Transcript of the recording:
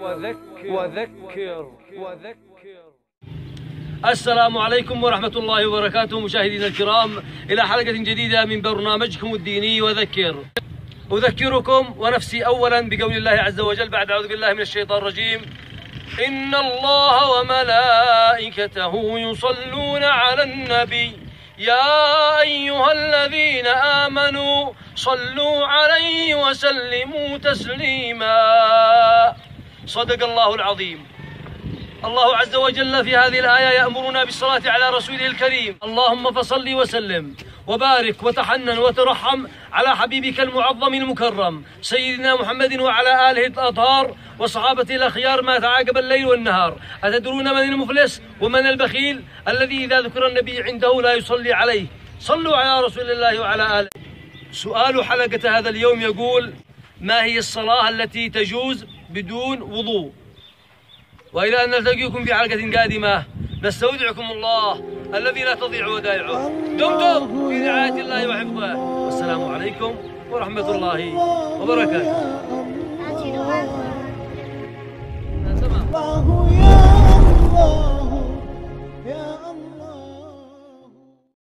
وذكر وذكر وذكر. السلام عليكم ورحمة الله وبركاته مشاهدينا الكرام. إلى حلقة جديدة من برنامجكم الديني وذكر. أذكركم ونفسي أولا بقول الله عز وجل بعد أعوذ بالله من الشيطان الرجيم. إن الله وملائكته يصلون على النبي. يا أيها الذين آمنوا صلوا عليه وسلموا تسليما. صدق الله العظيم. الله عز وجل في هذه الآية يأمرنا بالصلاة على رسوله الكريم. اللهم فصل وسلم وبارك وتحنن وترحم على حبيبك المعظم المكرم سيدنا محمد وعلى آله الأطهار وصحابته الأخيار ما تعاقب الليل والنهار. أتدرون من المفلس ومن البخيل؟ الذي إذا ذكر النبي عنده لا يصلي عليه. صلوا على رسول الله وعلى آله. سؤال حلقة هذا اليوم يقول ما هي الصلاة التي تجوز بدون وضوء؟ وإلى أن نلتقيكم في حلقة قادمة نستودعكم الله الذي لا تضيع ودائعه. دمتم في رعاية الله وحفظه. والسلام عليكم ورحمة الله وبركاته.